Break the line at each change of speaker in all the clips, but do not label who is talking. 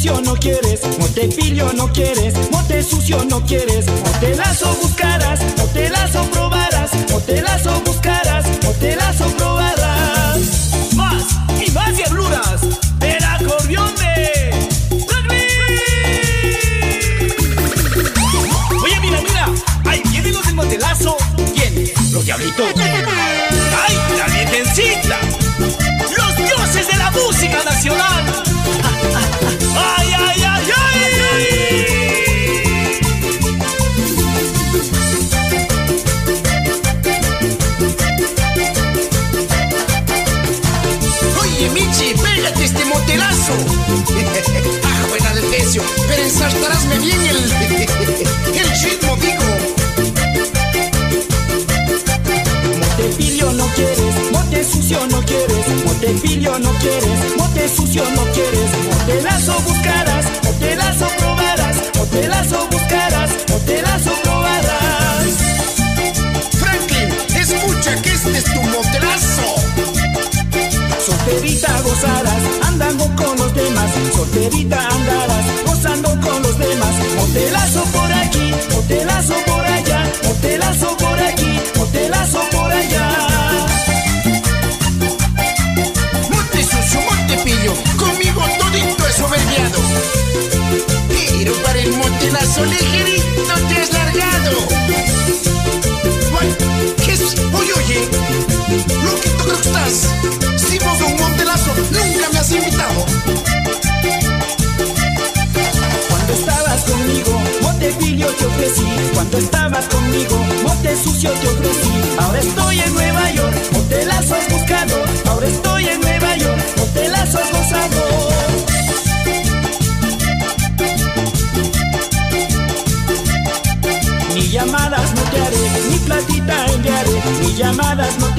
sucio no quieres, pillo no quieres, mote sucio no quieres, motelazo buscarás, motelazo probarás, motelazo buscarás, motelazo probarás.
Más y más diabluras del acordeón de Oye, mira, mira, ¿quién es los del motelazo? ¿Quién? Los diablitos.
Michi, pégate este motelazo. ah, buena defecio, pero ensartarásme bien el, el ritmo, digo.
Mote no quieres, mote sucio no quieres, mote no quieres, mote sucio no quieres, motelazo buscarás, motelazo probarás, motelazo buscarás, motelazo Solterita gozarás, andando con los demás, solterita andarás, gozando con los demás, motelazo por aquí, motelazo por allá, motelazo por aquí, motelazo por allá.
Monte sucio, monte pillo, conmigo todito es soberbiado. Pero para el motelazo te.
Cuando estabas conmigo, mote sucio te ofrecí. Ahora estoy en Nueva York, motelazo has buscado. Ahora estoy en Nueva York, motelazo has gozado. Ni llamadas no te haré, ni platita enviaré, ni llamadas no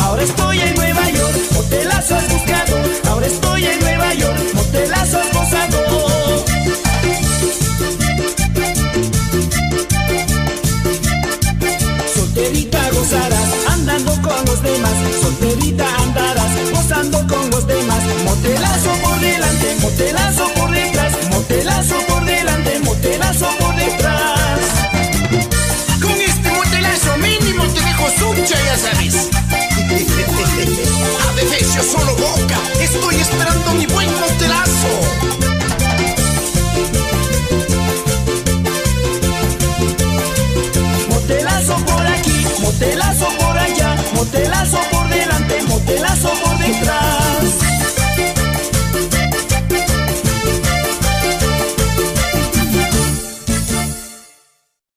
Ahora estoy en
Nueva York, no te las has buscado. Ahora estoy en Nueva York, no te las has
gozado. Solterita gozarás, andando con los demás. Solterita andarás, gozando con los demás. No